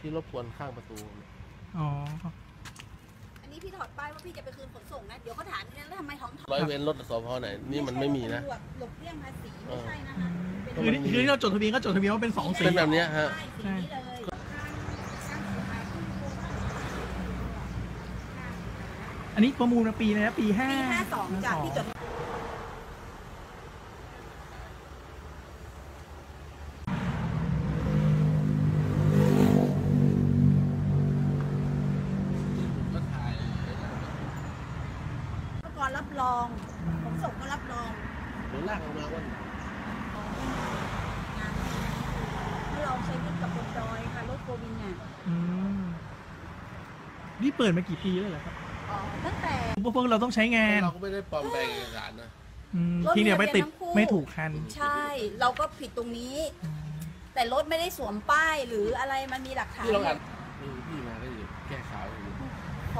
ที่รบกวนข้างประตูอ๋อ อันนี้พี่ถอดป้ายว่าพี่จะไปคืนขนส่งนะ เดี๋ยวเขาถามนี่แล้วทำไมท้องถอดร้อยเวรรถสพไหนนี่มันไม่มีนะตำรวจหลบเลี่ยงภาษีไม่ใช่นะคะเอคือมันมีคือที่เราจดทะเบียนก็จดทะเบียนว่าเป็นสองสี เป็นแบบเนี้ยฮะใช่สีนี้เลยอันนี้ประมูลมาปีนะปีห้าปีห้าสองจากที่จดก็ถ่าย อุปก รณ์รับรองขนส่งก็รับรองหรือลากออกมาว่างานถ้าเราใช้รถกับบนดอยค่ะรถโกวินเนี่ยอืมนี่เปิดมากี่ปีแล้วเหรอครับอ๋อตั้งแต่พวกเราต้องใช้งานเราก็ไม่ได้ปลอมแปลงเอกสารนะอืมรถทีเดียวไปติดทะเบียนทั้งคู่ไม่ถูกคัน ใช่ เราก็ผิดตรงนี้ แต่รถไม่ได้สวมป้ายหรืออะไรมันมีหลักฐาน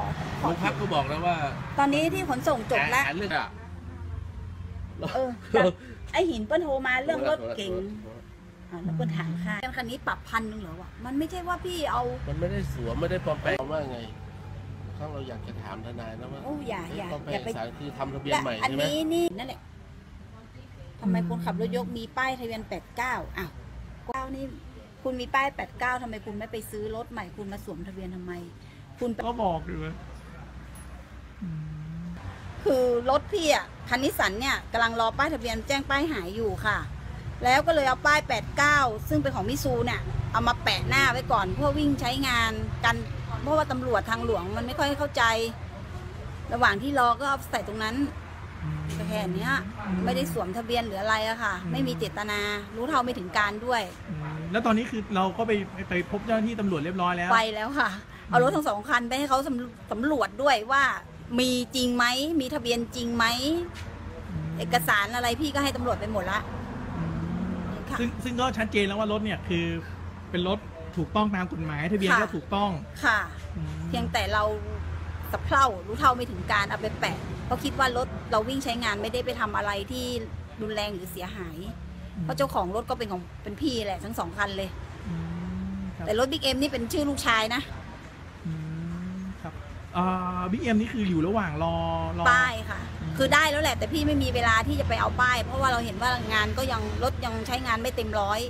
อขโรองพักก็บอกแล้วว่าตอนนี้ที่ขนส่งจบแล้วอ่านเรื่องอะเออแต่ไอหินเปิ้ลโทรมาเรื่องรถเก๋งอ่าแล้วเปิ้ลถามค่าคันนี้ปรับพันหนึ่งเหรอวะมันไม่ใช่ว่าพี่เอามันไม่ได้สวมไม่ได้ปลอมแปลงว่าไงข้างเราอยากจะถามทนายนะว่าโอ้อย่าอย่าปลอมแปลองย่าเอไปกสารคือทำทะเบียนและใหม่อันใช่ไหมนี้นี่นั่นแหละทำไมคนขับรถยกมีป้ายทะเบียนแปดเก้าอ้าวเก้านี่คุณมีป้ายแปดเก้าทำไมคุณไม่ไปซื้อรถใหม่คุณมาสวมทะเบียนทำไม คุณไปก็บอกอยู่ว่าอืมคือรถพี่อะคันนิสสันเนี่ยกำลังรอป้ายทะเบียนแจ้งป้ายหายอยู่ค่ะ แล้วก็เลยเอาป้าย 89 ซึ่งเป็นของมิซูเนี่ยเอามาแปะหน้าไว้ก่อนเพื่อวิ่งใช้งานกัน เพราะว่าตำรวจทางหลวงมันไม่ค่อยเข้าใจ ระหว่างที่รอก็เอาใส่ตรงนั้นอืมก็แค่เนี้ยไม่ได้สวมทะเบียนหรืออะไรอะค่ะ ไม่มีเจตนารู้เท่าไม่ถึงการด้วยอืมแล้วตอนนี้คือเราก็ไปไปพบเจ้าหน้าที่ตำรวจเรียบร้อยแล้ว ไปแล้วค่ะ เอารถทั้งสองคันไปให้เขาสำสำรวจด้วยว่ามีจริงไหม มีทะเบียนจริงไหม เอกสารอะไรพี่ก็ให้ตำรวจไปหมดละอืมค่ะ ซึ่งซึ่งก็ชัดเจนแล้วว่ารถเนี่ยคือเป็นรถถูกต้องตามกฎหมายทะเบียนค่ะ ก็ถูกต้องค่ะ อืมเพียงแต่เราสะเพร่ารู้เท่าไม่ถึงการเอาไปแปะเพราะคิดว่ารถเราวิ่งใช้งานไม่ได้ไปทำอะไรที่รุนแรงหรือเสียหาย เพราะเจ้าของรถก็เป็นของเป็นพี่แหละทั้งสองคันเลย อืมครับแต่รถบิ๊กเอ็มนี่เป็นชื่อลูกชายนะอืมครั บอ่าบิ๊กเอ็มนี่คืออยู่ระหว่างรอรอ ป้ายค่ะอืมคือได้แล้วแหละ แต่พี่ไม่มีเวลาที่จะไปเอาป้าย เพราะว่าเราเห็นว่างานก็ยังรถยังใช้งานไม่เต็มร้อย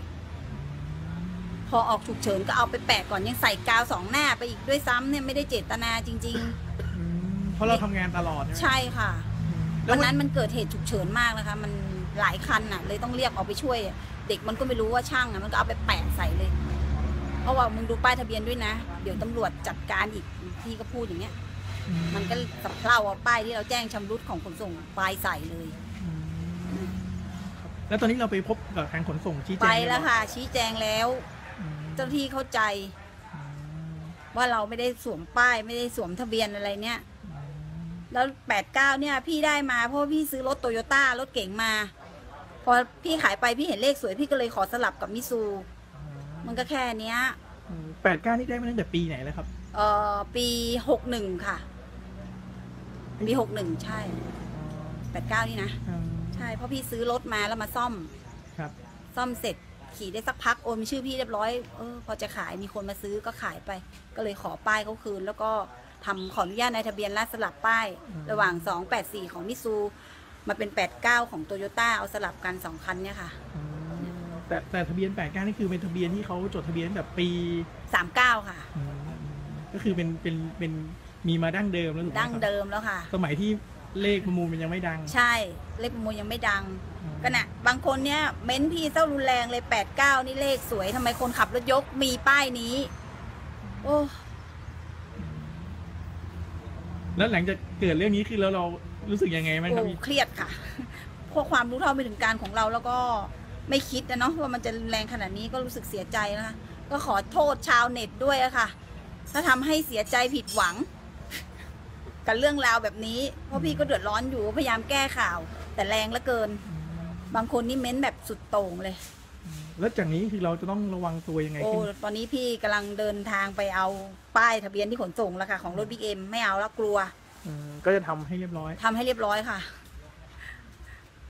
พอออกฉุกเฉินก็เอาไปแปะก่อนยังใส่กาวสองหน้าไปอีกด้วยซ้ำเนี่ยไม่ได้เจตนาจริง อืมเพราะเราทำงานตลอดๆ ใช่ไหมใช่ค่ะ แล้วัวนนั้นมันเกิดเหตุฉุกเฉินมากนะคะ มันหลายคันน่ะ เลยต้องเรียกออกไปช่วย เด็กมันก็ไม่รู้ว่าช่างอะมันก็เอาไปแปะใส่เลย เพราะว่ามึงดูป้ายทะเบียนด้วยนะ เดี๋ยวตำรวจจัดการอีกพี่ก็พูดอย่างเงี้ยอืมันก็สะเพร่าเอาป้ายที่เราแจ้งชำรุดของขนส่งปลายใส่เลยอืมครับแล้วตอนนี้เราไปพบกับทางขนส่งชี้แจงไปเรียบร้อยแล้วค่ะ ชี้แจงแล้วอืมเจ้าหน้าที่เข้าใจอืมว่าเราไม่ได้สวมป้ายไม่ได้สวมทะเบียนอะไรเนี่ย แล้วแปดเก้าเนี่ย พี่ได้มาเพราะว่าพี่ซื้อรถโตโยต้ารถเก๋งมา พอพี่ขายไปพี่เห็นเลขสวยพี่ก็เลยขอสลับกับมิซู มันก็แค่เนี้ยแปดเก้านี่ได้มาตั้งแต่ปีไหนแล้วครับ เอ่อปีหกหนึ่งค่ะ ปีหกหนึ่งใช่แปดเก้านี่นะอืมใช่เพราะพี่ซื้อรถมาแล้วมาซ่อมครับ ซ่อมเสร็จขี่ได้สักพักโอนมีชื่อพี่เรียบร้อยเออพอจะขายมีคนมาซื้อก็ขายไป ก็เลยขอป้ายเขาคืน แล้วก็ทำขออนุญาตในทะเบียนและสลับป้าย ระหว่าง 284 ของมิซู มาเป็น 89 ของโตโยต้าเอาสลับกัน2คันเนี่ยค่ะอืม แต่แต่ทะเบียนแปดเก้านี่คือเป็นทะเบียนที่เขาจดทะเบียนตั้งแต่ปี39ค่ะ อืมก็คือเป็นเป็นเป็นมีมาดั้งเดิมแล้วถูกไหมดั้งครับเดิมแล้วค่ะ สมัยที่เลขประมูลมันยังไม่ดังใช่เลขประมูลยังไม่ดังอืมก็นะบางคนเนี่ยเม้นพี่เจ้ารุนแรงเลย89นี่เลขสวยทำไมคนขับรถยกมีป้ายนี้ โอ้แล้วหลังจากเกิดเรื่องนี้คือแล้วเรารู้สึกยังไงไหมครับโอ้เครียดค่ะ พวกความรู้เท่าไม่ถึงการของเราแล้วก็ ไม่คิดนะเนาะว่ามันจะรุนแรงขนาดนี้ก็รู้สึกเสียใจนะคะ ก็ขอโทษชาวเน็ตด้วยอะค่ะ ถ้าทำให้เสียใจผิดหวัง กับเรื่องราวแบบนี้ เพราะพี่ก็เดือดร้อนอยู่พยายามแก้ข่าว แต่แรงเหลือเกิน บางคนนี่เม้นแบบสุดโต่งเลย แล้วจากนี้คือเราจะต้องระวังตัวยังไงโอ้ ขึ้นตอนนี้พี่กำลังเดินทางไปเอาป้ายทะเบียนที่ขนส่งแล้วค่ะของรถบิ๊กเอ็มไม่เอาแล้วกลัว อืมก็จะทำให้เรียบร้อย ทำให้เรียบร้อยค่ะ